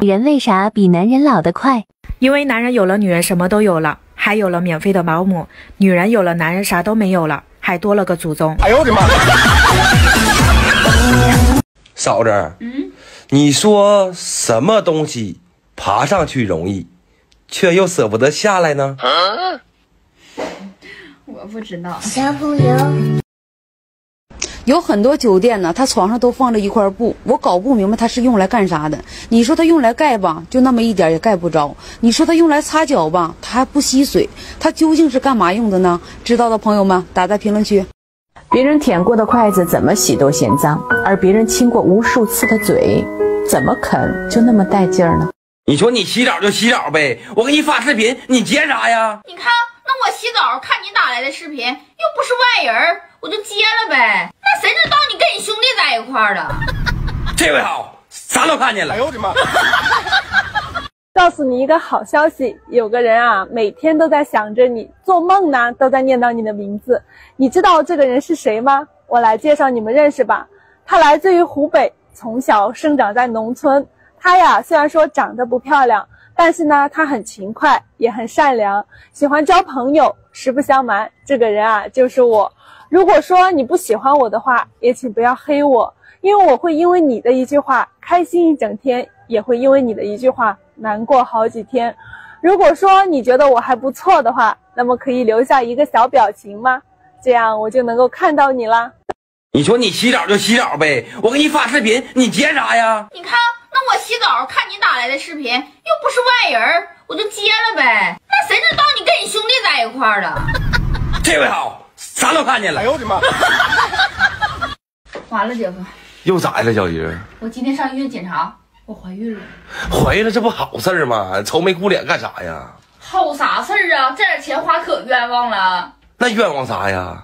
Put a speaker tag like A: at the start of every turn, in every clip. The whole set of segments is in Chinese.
A: 女人为啥比男人老得快？
B: 因为男人有了女人什么都有了，还有了免费的保姆；女人有了男人啥都没有了，还多了个祖宗。哎呦我的妈！
C: 嫂子，嗯，你说什么东西爬上去容易，却又舍不得下来呢？
D: 我不知道。小朋友。有很多酒店呢，它床上都放着一块布，我搞不明白它是用来干啥的。你说它用来盖吧，就那么一点也盖不着；你说它用来擦脚吧，它还不吸水。它究竟是干嘛用的呢？知道的朋友们打在评论区。
E: 别人舔过的筷子怎么洗都嫌脏，而别人亲过无数次的嘴，怎么啃就那么带劲儿呢？
C: 你说你洗澡就洗澡呗，我给你发视频，你接啥呀？
F: 你看，那我洗澡看你打来的视频，又不是外人，我就接了呗。那谁知道你跟你兄弟在一块儿了？
C: 这回好，啥都看见了。哎呦我的妈！
G: 告诉你一个好消息，有个人啊，每天都在想着你，做梦呢都在念叨你的名字。你知道这个人是谁吗？我来介绍你们认识吧。他来自于湖北，从小生长在农村。他呀，虽然说长得不漂亮，但是呢，他很勤快，也很善良，喜欢交朋友。实不相瞒，这个人啊，就是我。如果说你不喜欢我的话，也请不要黑我，因为我会因为你的一句话开心一整天，也会因为你的一句话难过好几天。如果说你觉得我还不错的话，那么可以留下一个小表情吗？这样我就能够看到你啦。
C: 你说你洗澡就洗澡呗，我给你发视频，你接啥呀？
F: 你看，那我洗澡看你打来的视频，又不是外人，我就接了呗。那谁知道你跟你兄弟在一块儿了？
C: 这位好。啥都看见了！哎呦我的妈！
F: 完了，姐夫，
C: 又咋的了，小姨？
F: 我今天上医院检查，我怀孕了。
C: 怀孕了，这不好事儿吗？愁眉苦脸干啥呀？
F: 好啥事儿啊？这点钱花可冤枉了。
C: 那冤枉啥呀？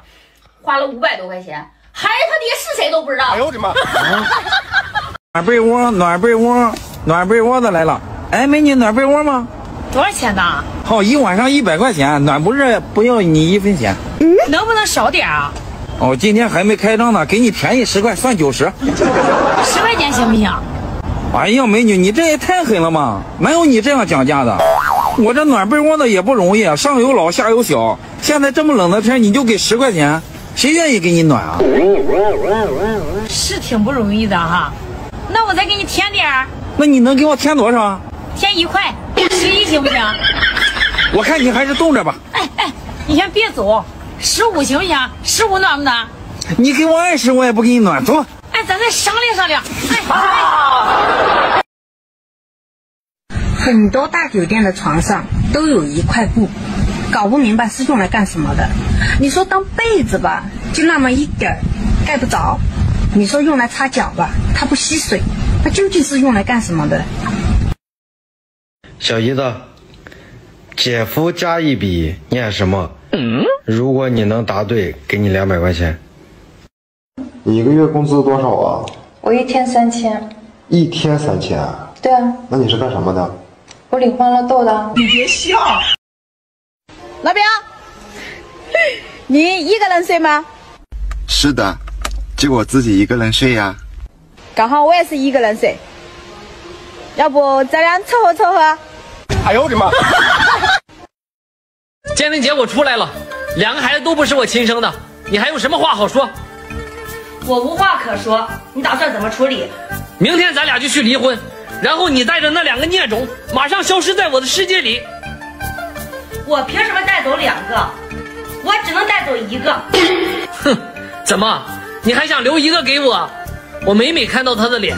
F: 花了五百多块钱，孩子他爹是谁都不知道。哎呦我的妈！
H: 暖被窝，暖被窝，暖被窝的来了。哎，美女，暖被窝吗？
I: 多少钱呢？
H: 好，一晚上一百块钱，暖不热不要你一分钱。
I: 嗯，能不能少点啊？
H: 哦，今天还没开张呢，给你便宜十块，算九十。
I: 十块钱行不行？
H: 哎呀，美女，你这也太狠了嘛！哪有你这样讲价的？我这暖被窝的也不容易，上有老下有小。现在这么冷的天，你就给十块钱，谁愿意给你暖啊？
I: 是挺不容易的哈。那我再给你添点儿。
H: 那你能给我添多少？
I: 添一块。十一行不行？
H: 我看你还是冻着吧。
I: 哎哎，你先别走，十五行不行？十五暖不暖？
H: 你给我二十，我也不给你暖。走。
I: 哎，咱再商量商量。哎。
J: 很多大酒店的床上都有一块布，搞不明白是用来干什么的。你说当被子吧，就那么一点儿，盖不着。你说用来擦脚吧，它不吸水，它究竟是用来干什么的？
K: 小姨子，姐夫加一笔念什么？嗯，如果你能答对，给你两百块钱。
L: 你一个月工资多少啊？
M: 我一天三千。
L: 一天三千？
M: 对啊。
L: 那你是干什么的？
M: 我领欢乐豆的。
N: 你别笑。
O: 老表，你一个人睡吗？
L: 是的，就我自己一个人睡呀。
O: 刚好我也是一个人睡，要不咱俩凑合凑合？哎呦我的妈！
P: 鉴定结果出来了，两个孩子都不是我亲生的，你还有什么话好说？
Q: 我无话可说，你打算怎么处理？
P: 明天咱俩就去离婚，然后你带着那两个孽种马上消失在我的世界里。
Q: 我凭什么带走两个？我只能带走一个。
P: 哼，怎么你还想留一个给我？我每每看到他的脸，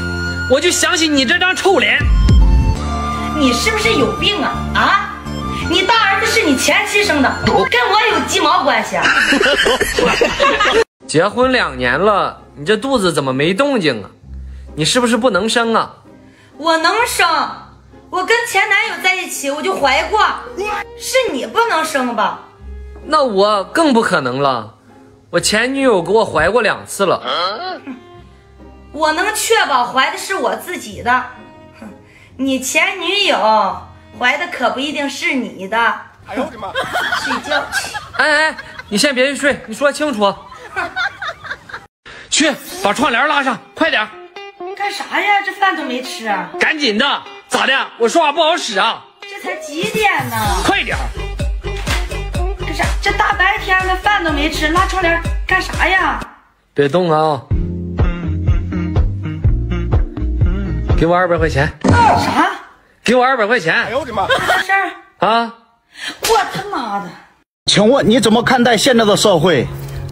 P: 我就想起你这张臭脸。
Q: 你是不是有病啊啊！生的，跟我有鸡毛关系啊！
P: 结婚两年了，你这肚子怎么没动静啊？你是不是不能生啊？
Q: 我能生，我跟前男友在一起我就怀过，是你不能生吧？
P: 那我更不可能了，我前女友给我怀过两次了。
Q: 我能确保怀的是我自己的。你前女友怀的可不一定是你的。哎呦我的妈！睡觉去。
P: 哎哎，你先别去睡，你说清楚。去把窗帘拉上，快点。
Q: 干啥呀？这饭都没吃。
P: 赶紧的，咋的？我说话不好使啊？
Q: 这才几点呢？
P: 快点！
Q: 干啥这大白天的饭都没吃，拉窗帘干啥呀？
P: 别动啊！给我二百块钱。
Q: 啥？
P: 给我二百块钱。
Q: 哎呦我的妈！啥事儿？
P: 啊！
Q: 我他妈的！
N: 请问你怎么看待现在的社会？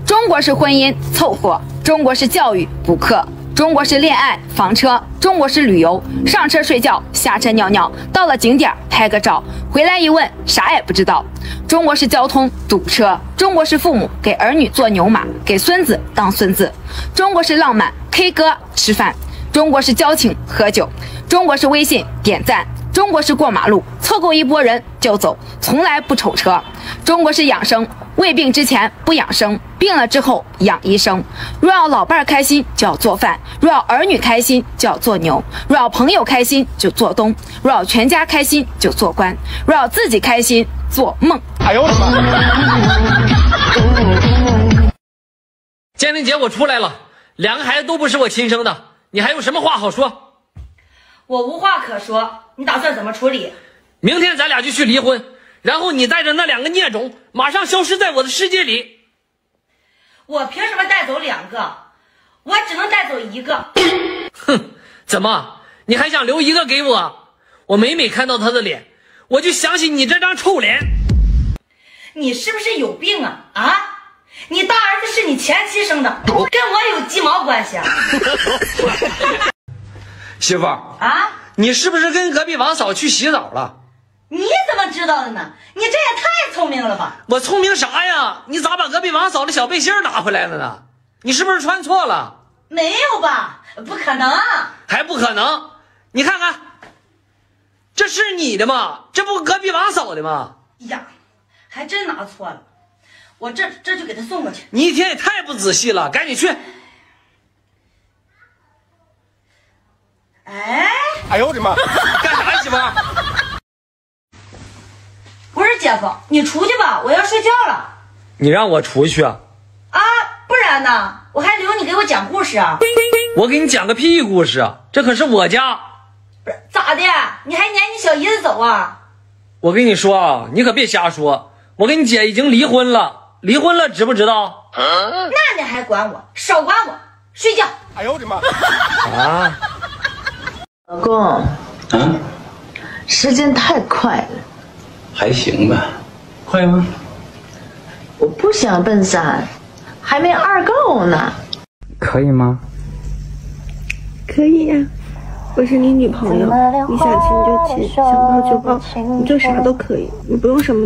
R: 中国式婚姻凑合，中国式教育补课，中国式恋爱房车，中国式旅游上车睡觉，下车尿尿，到了景点拍个照，回来一问啥也不知道。中国式交通堵车，中国式父母给儿女做牛马，给孙子当孙子。中国式浪漫 K 歌吃饭，中国式交情喝酒，中国式微信点赞。中国式过马路，凑够一波人就走，从来不瞅车。中国式养生，胃病之前不养生，病了之后养医生。若要老伴儿开心，就要做饭；若要儿女开心，就要做牛；若要朋友开心，就做东；若要全家开心，就做官；若要自己开心，做梦。哎呦我的妈！
P: 鉴定结果出来了，两个孩子都不是我亲生的，你还有什么话好说？
Q: 我无话可说，你打算怎么处理？
P: 明天咱俩就去离婚，然后你带着那两个孽种马上消失在我的世界里。
Q: 我凭什么带走两个？我只能带走一个。
P: 哼，怎么你还想留一个给我？我每每看到他的脸，我就想起你这张臭脸。
Q: 你是不是有病啊？啊！你大儿子是你前妻生的，跟我有鸡毛关系啊？
P: 媳妇儿啊，你是不是跟隔壁王嫂去洗澡了？
Q: 你怎么知道的呢？你这也太聪明了吧！
P: 我聪明啥呀？你咋把隔壁王嫂的小背心拿回来了呢？你是不是穿错了？
Q: 没有吧？不可能，
P: 还不可能！你看看，这是你的吗？这不隔壁王嫂的吗？
Q: 呀，还真拿错了，我这这就给他送过去。
P: 你一天也太不仔细了，赶紧去。
Q: 哎，
P: 哎呦我的妈！干啥呀，媳妇？
Q: 不是姐夫，你出去吧，我要睡觉了。
P: 你让我出去啊？
Q: 啊，不然呢？我还留你给我讲故事啊？
P: 我给你讲个屁故事啊！这可是我家。
Q: 不是咋的？你还撵你小姨子走啊？
P: 我跟你说啊，你可别瞎说。我跟你姐已经离婚了，离婚了，知不知道？
Q: 那你还管我？少管我！睡觉。
P: 哎呦我的妈！啊！
E: 老公，
S: 嗯，
E: 时间太快了，
S: 还行吧，快吗？
E: 我不想奔三，还没二够呢。
S: 可以吗？
G: 可以呀，我是你女朋友，你想亲就亲，想抱就抱，你就啥都可以，你不用什么。